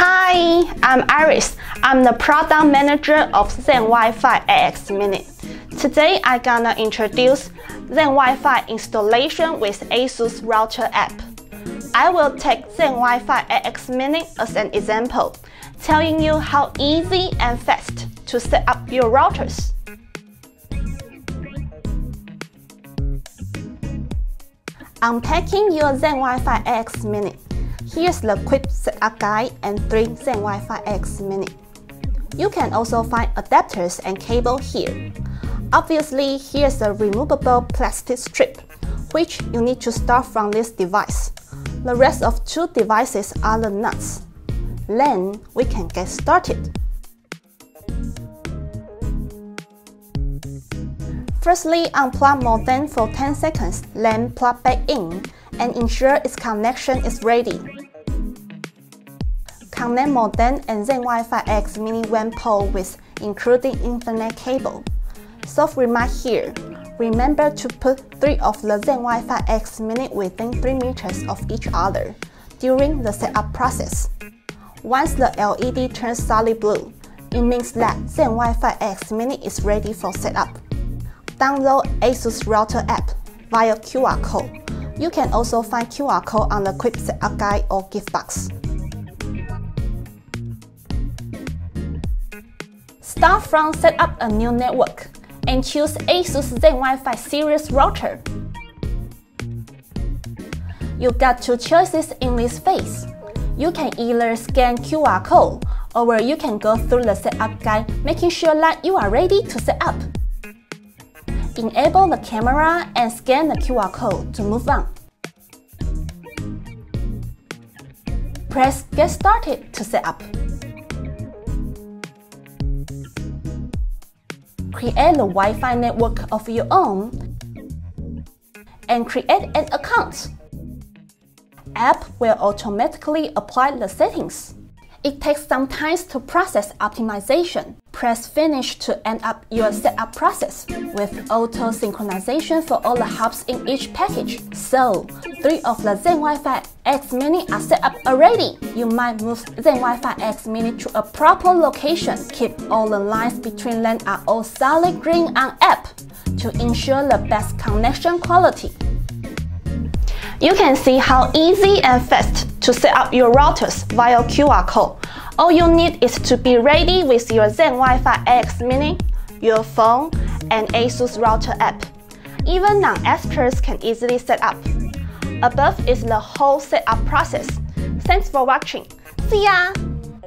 Hi, I'm Iris. I'm the product manager of Zen Wi-Fi AX Mini. Today I'm gonna introduce Zen Wi-Fi installation with ASUS Router app. I will take Zen Wi-Fi AX Mini as an example, telling you how easy and fast to set up your routers. Unpacking your Zen Wi-Fi AX Mini. Here's the quick setup guide and 3 Zen Wi-Fi AX Mini. You can also find adapters and cable here. Obviously, here's a removable plastic strip, which you need to start from this device. The rest of two devices are the nodes. Then we can get started. Firstly, unplug modem for 10 seconds, then plug back in and ensure its connection is ready. Connect modem and Zen Wi-Fi AX Mini WAN port with including Ethernet cable. Soft remark here. Remember to put 3 of the Zen Wi-Fi AX Mini within 3 meters of each other during the setup process. Once the LED turns solid blue, it means that Zen Wi-Fi AX Mini is ready for setup download ASUS Router app via QR code. You can also find QR code on the quick setup guide or gift box. Start from set up a new network and choose ASUS Zen Wi-Fi series router. You got two choices in this phase. You can either scan QR code or you can go through the setup guide making sure that you are ready to set up. Enable the camera and scan the QR code to move on. Press Get Started to set up. Create the Wi-Fi network of your own and create an account. App will automatically apply the settings. It takes some time to process optimization. Press Finish to end up your setup process with auto synchronization for all the hubs in each package. So, three of the Zen Wi-Fi AX Mini are set up already. You might move Zen Wi-Fi AX Mini to a proper location. Keep all the lines between them are all solid green on app to ensure the best connection quality. You can see how easy and fast to set up your routers via QR code. All you need is to be ready with your Zen Wi-Fi AX Mini, your phone, and ASUS router app. Even non-experts can easily set up. Above is the whole setup process. Thanks for watching. See ya!